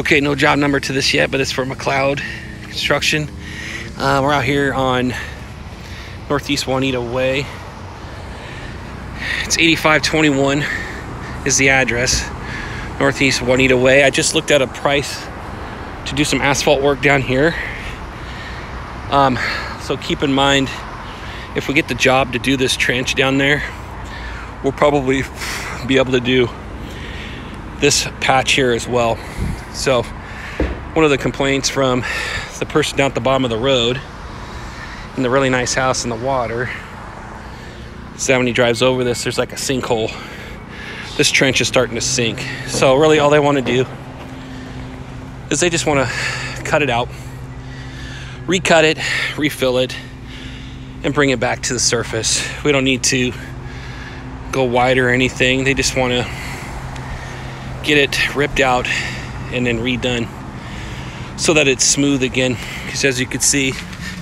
Okay, no job number to this yet, but it's for McLeod Construction. Uh, we're out here on Northeast Juanita Way. It's 8521 is the address. Northeast Juanita Way. I just looked at a price to do some asphalt work down here. Um, so keep in mind, if we get the job to do this trench down there, we'll probably be able to do this patch here as well. So one of the complaints from the person down at the bottom of the road in the really nice house in the water is that when he drives over this, there's like a sinkhole. This trench is starting to sink. So really all they want to do is they just want to cut it out, recut it, refill it, and bring it back to the surface. We don't need to go wide or anything. They just want to get it ripped out and then redone so that it's smooth again. Because as you can see,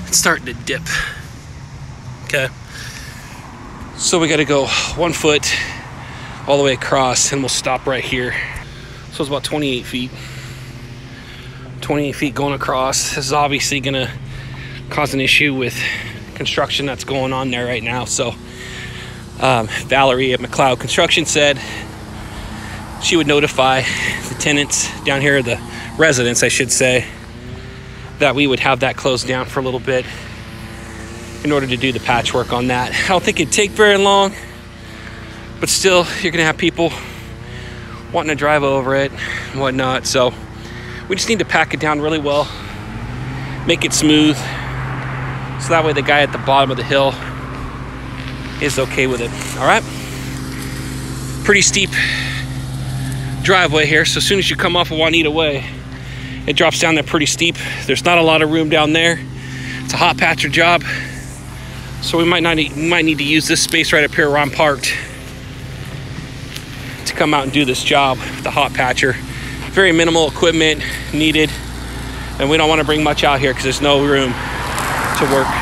it's starting to dip. Okay. So we got to go one foot all the way across and we'll stop right here. So it's about 28 feet. 28 feet going across. This is obviously going to cause an issue with construction that's going on there right now. So um, Valerie at McLeod Construction said she would notify the tenants down here, the residents, I should say, that we would have that closed down for a little bit in order to do the patchwork on that. I don't think it'd take very long, but still, you're gonna have people wanting to drive over it and whatnot. So we just need to pack it down really well, make it smooth, so that way the guy at the bottom of the hill is okay with it. All right. Pretty steep driveway here. So as soon as you come off of Juanita Way, it drops down there pretty steep. There's not a lot of room down there. It's a hot patcher job. So we might not need, might need to use this space right up here where I'm parked to come out and do this job, with the hot patcher. Very minimal equipment needed. And we don't want to bring much out here because there's no room to work.